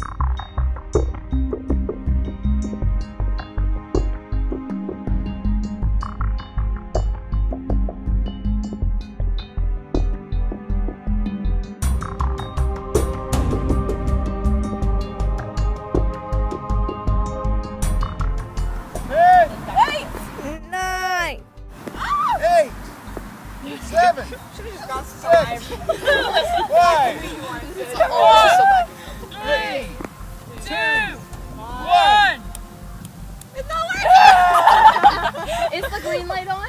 seven. Should have just gone five. Why? Why? green light on?